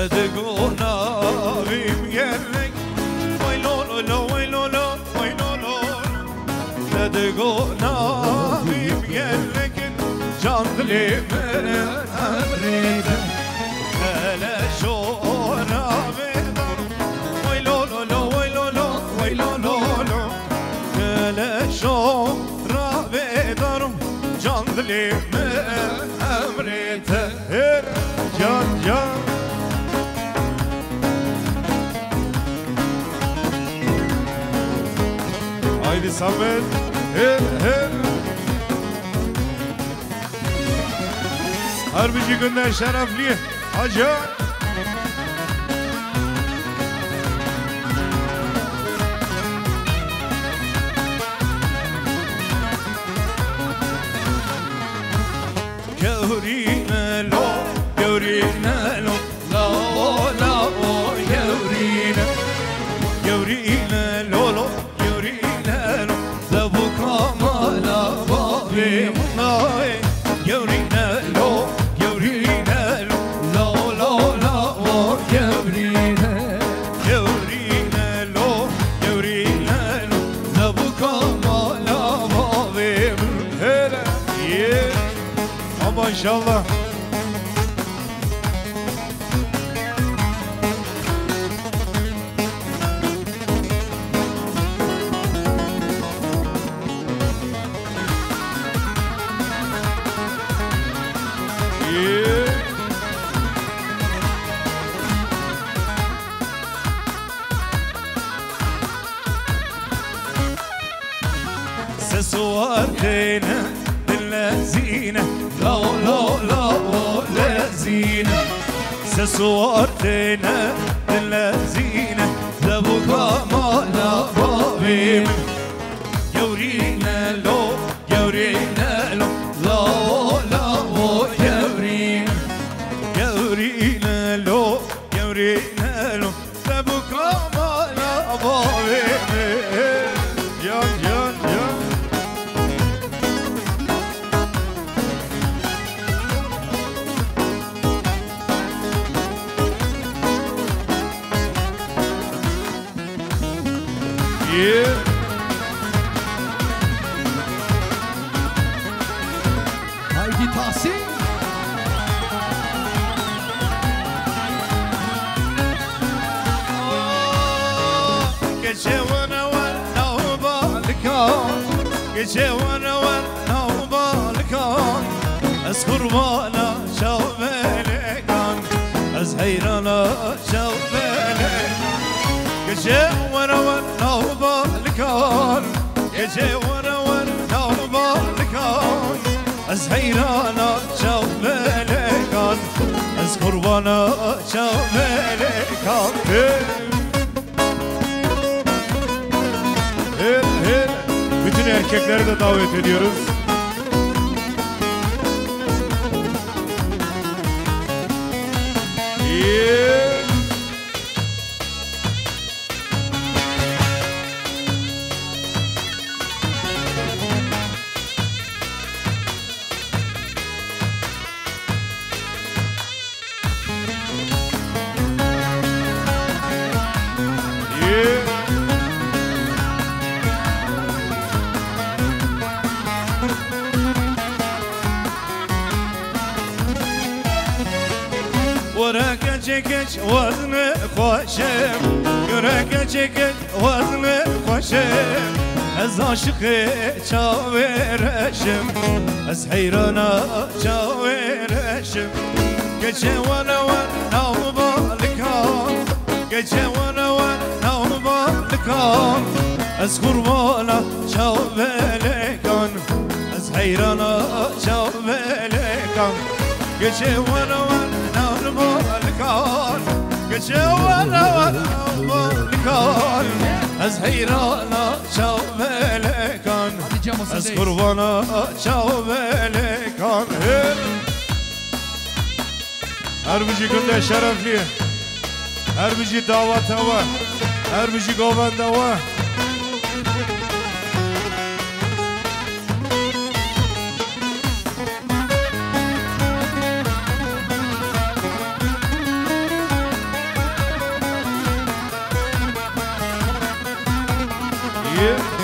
Sadık onavim gerek. Vay lolo vay lolo vay lolo Sadık onavim gerek. Can dilimine emrede Hele şora vedan Vay lolo vay lolo vay lolo Hele şora vedan Can dilimine Haydi Samet Her her. Harbici günden şerefli Hacı inşallah سسوارتنا Şavbelekan Gece wana wana balkan Gece wana wana balkan Az heyrana şavbelekan Az kurbana şavbelekan Hey Her her bütün erkekleri de davet ediyoruz. Yeah. çekeç vazını koşem. Yürek çekeç vazını koşem. Ez aşıkı çavereşim Ez heyrana çavereşim Gece vana vana balıkam Gece vana vana balıkam Ez kurmana çavelekan. Ez heyrana çavelekan. Gece vana vana balıkam بالکان گچه وانا وانا بالکان از حیرانا چاورکان Hadi Cemo از sendeyiz. قربانا چاورکان Erbici günde şerefli Erbici davat hava Erbici govan dava you.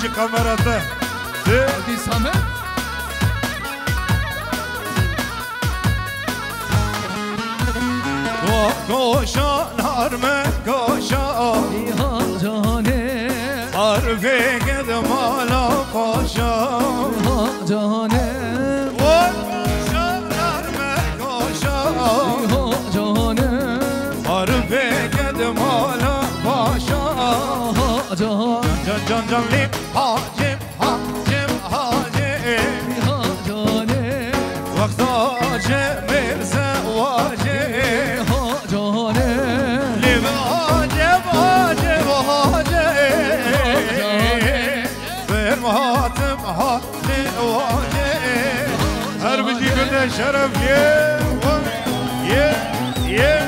başı kamerada. Hadi Samet. Koşanar mı koşar Nihan cane Harfi gidim ala koşar cane Koşanar mı koşar Nihan şeref ye ye ye.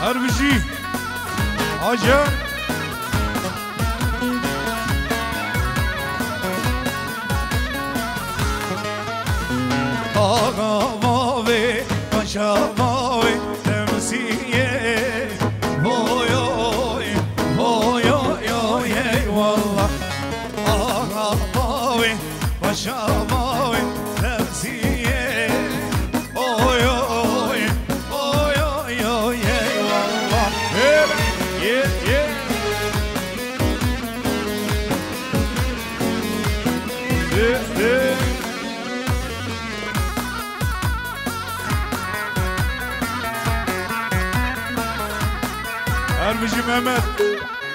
Her bir şey.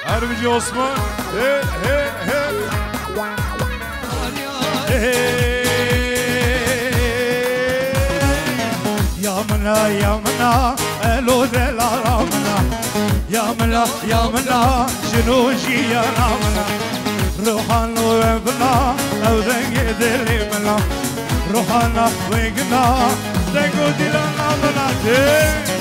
Harbici Osman. He he he. He he. Yamla yamla elo dela ramla Yamla yamla şunu jiya ramla Ruhanu evla evden gidelimla Ruhana vegna Dego dilan amla Hey!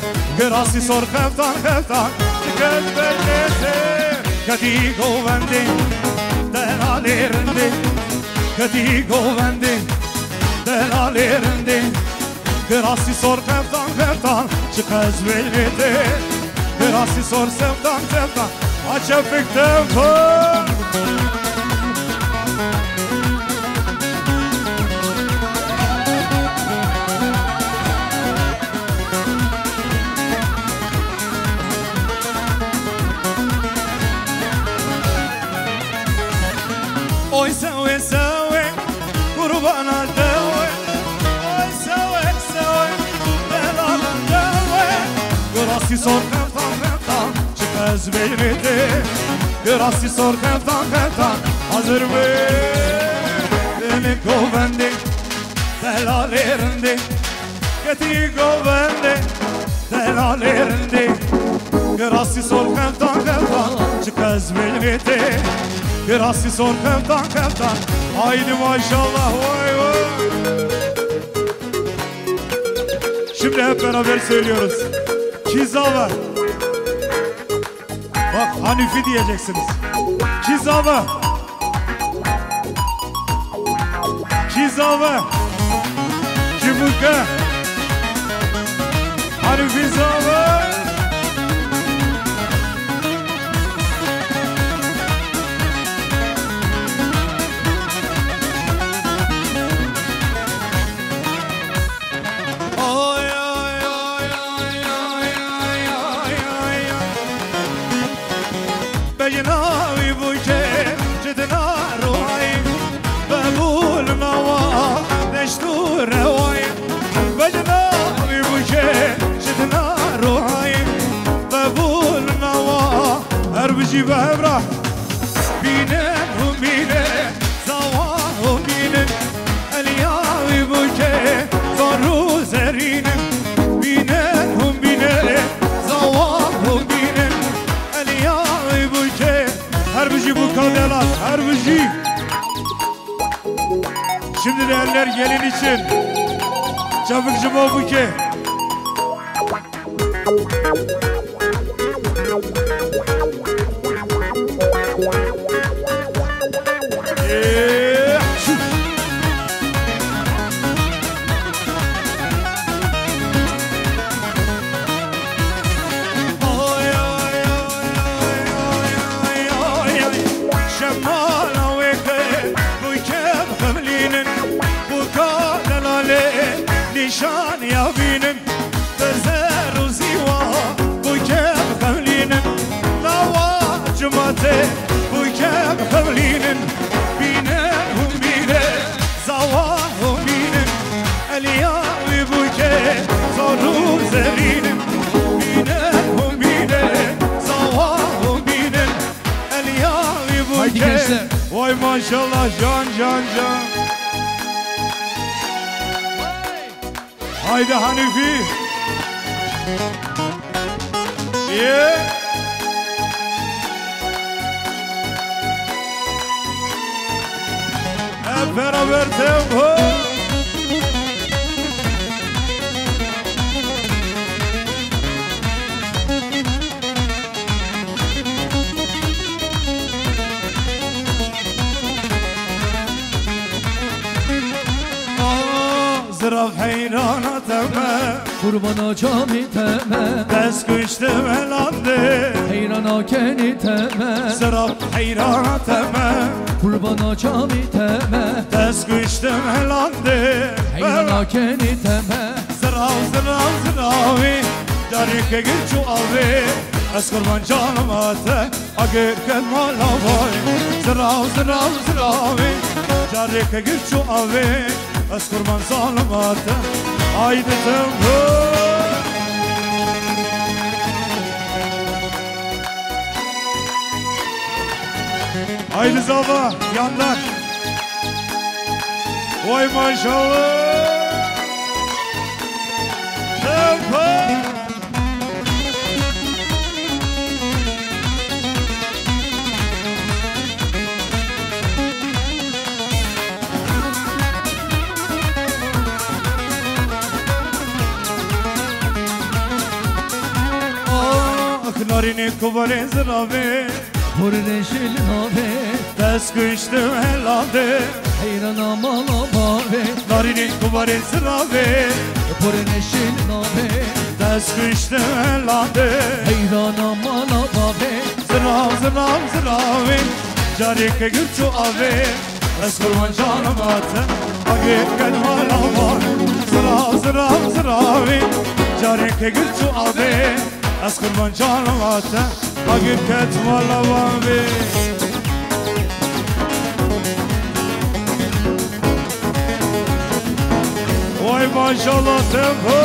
براسي صار خفتان خفتان كد بلتي كدي گووندي در آلرندي كدي گووندي در آلرندي براسي صار خفتان خفتان چقز بلتي براسي صار سفتان سفتان Açıp fiktim kur si sor hemtan hemtan Çıkmaz beynide Biraz si sor hemtan hemtan Hazır mı? Beni govendi Delalerinde Geti govendi Delalerinde Biraz si sor hemtan hemtan Çıkmaz beynide Biraz si sor hemtan hemtan Haydi maşallah vay vay. Şimdi hep beraber söylüyoruz. Kizava Bak Hanifi diyeceksiniz. Kizava Kizava Kibuka Hanifi Zava bizi bu kadelat, her bizi. Şimdi de eller gelin için. Çafikçim o. Yeah. Maşallah can can can. Haydi Hanifi. Yeah Hep beraber tempo ızdırap heyran ateme Kurbana cami teme. Ders güçte velande Heyrana keni teme. Sırap heyran ateme Kurbana cami teme. Ders güçte velande Heyrana keni teme. Sırav sırav sıravi Darike gül çuavi از قربان جانم آته اگر کن مالا وای زراو زراو زراوی جاری که گرچو آوی اذكر من ظلمته عيد تنهو Haydi Zava, yanlar. Vay maşallah. Tempo. Narini kubare zrabe Purne şil nave. Dest kıştım helade. Hayran amal amave Narini kubare zrabe Purne şil nave. Dest kıştım helade. Hayran amal amave Zırav zırav zıravi Carike gürçü ave. Ez kurban canım atı. Agir gel hala var. Zırav zırav zıravi Carike gürçü ave Ez kurban canım atı Agir ket vala vavi. Vay maşallah tempo.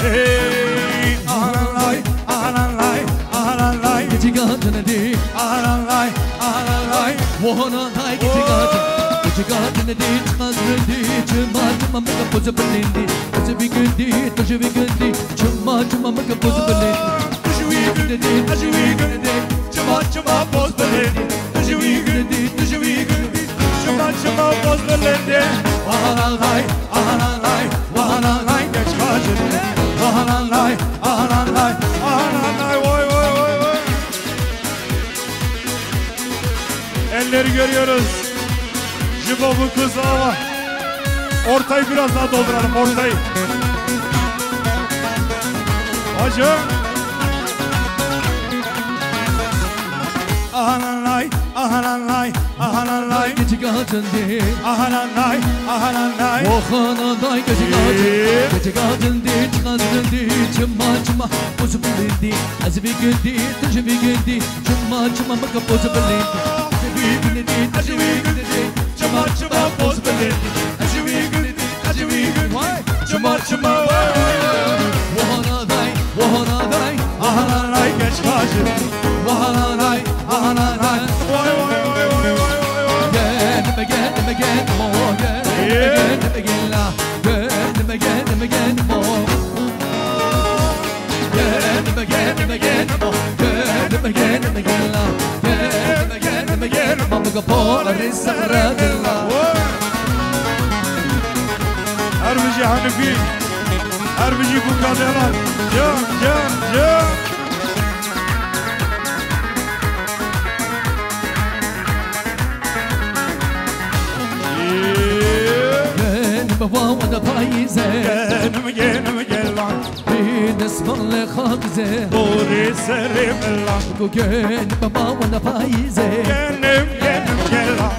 Hey, ahanalay, ahanalay, ahanalay, Gece kadını di day gece kadın Gece kadını di Çıkazdı di Çıma çıma mıka pozu belindi Taşı bir gün di Taşı bir gün di Çıma çıma mıka pozu belindi Tujui güledi, tujui güledi, çıma çıma boz beledi. Tujui güledi, tujui güledi, çıma çıma boz beledi. Ahanalay, ahanalay, ahanalay, geç kaçırdı. Ahanalay, ahanalay, ahanalay, vay vay vay vay. Elleri görüyoruz. Jibo bu kız ama. Ortayı biraz daha dolduralım ortayı. Hocam. Ahanalay, ahanalay, ahanalay, Gece kadın di ahanalay, ahanalay. Mohana day gece kadın Gece kadın di Çıkazdı di Çıma çıma pozu belindi Az bir gün di Taşı bir gün di Çıma çıma mıka pozu belindi Taşı bir gün di Taşı bir gün Çıma çıma boz beledi. Acıvi güledi, acıvi güledi. Çıma çıma vay vay vay. Mohana day Mohana day Ahanalay geç kaçırdı. Ahanalay, ahanalay. Vay vay vay vay vay. Gelme gelme gelme Gelme gelme la Gelme gelme gelme mo Gelme gelme gelme gelme gelme la Gelme gelme gelme mo Muga pola risa radilla Vay. Harbici Hanifi. Harbici bu kadar. Can can can. Yeah. Gelme vama da payize Genim genim gel lan Bir nesmalle جيرا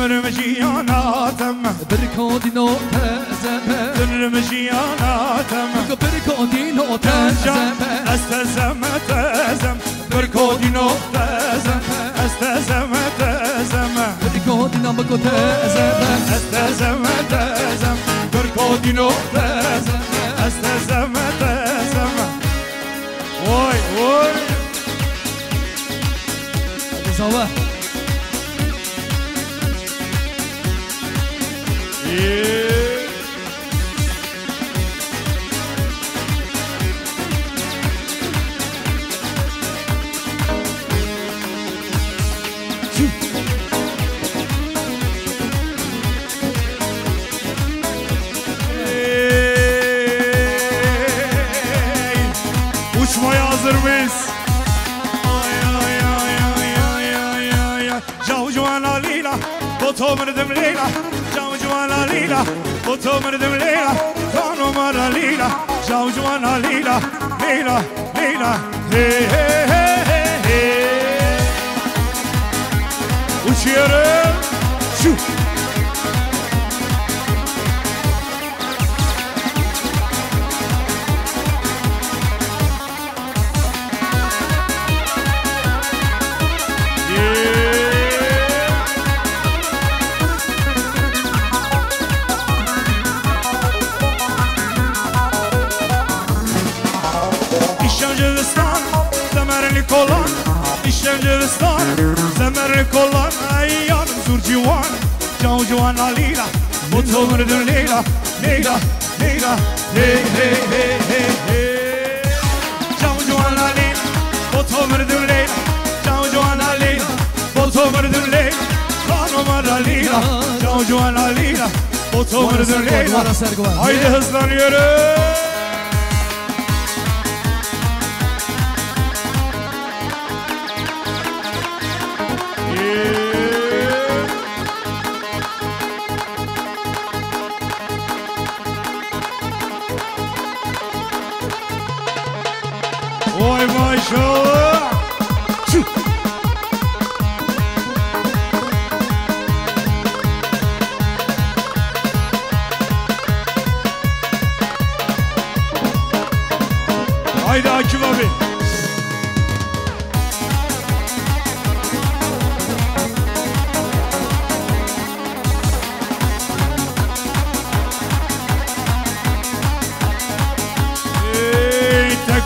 من مجيانا تم بركو دينو تزم در مجيانا تم بركو دينو تزم استزم تزم بركو دينو تزم استزم تزم بركو دينو بكو تزم استزم تزم بركو دينو تزم استزم تزم وای وای. زواه Botomırdım lila Cavcuvana lila Botomırdım lila Kanumara lila Cavcuvana lila Lila lila Hey hey hey hey hey Uçuyorum Şu kolan İşemcilistan, zemerli kolan Ay yanım zur civan, cav civan alila Otomurdur Leyla, Leyla, Leyla Hey hey hey hey hey. Cav civan alila, otomurdur Leyla. Cav civan alila, otomurdur Leyla. Kanumar alila, cav civan alila Otomurdur Leyla. Duvara sergi var. Haydi hızlanıyoruz Haydi Akif abi.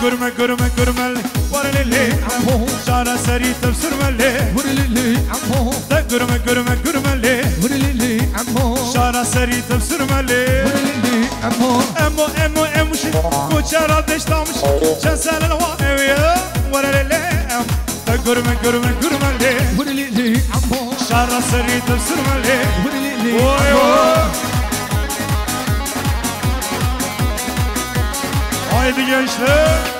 Gurme gurme gurme Varlili amho Şara sari tefsir mele Varlili amho Da gurme gurme gurme Varlili amho Şara sari tefsir mele Varlili seri tefsirmeli ورلي عمو Emo emo emuş Kuçara deştamış Çenselen va eviye Varlili Te gurme gurme gurmeli ورلي عمو Şara seri tefsirmeli ورلي Oy عمو oy Haydi gençler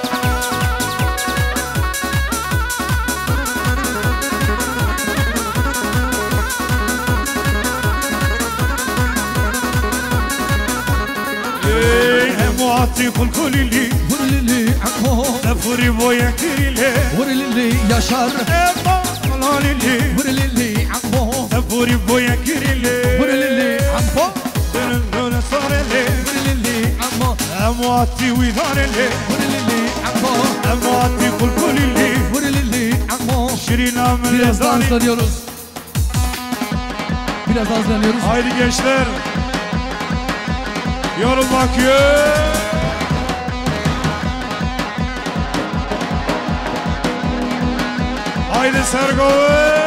Huri kul kulili Hurili akho Nefuri boya kirile. Hurilili yaşar. Eba Halalili Hurilili akho. Nefuri boya kirile. Hurilili akho. Dönün döne sarele. Hurilili akho. Emuati vidarele Hurilili akho. Emuati kul kulili Hurilili akho. Şirinam Biraz daha hızlanıyoruz Biraz daha hızlanıyoruz Haydi gençler. Yorum bakıyor. Haydi Sergo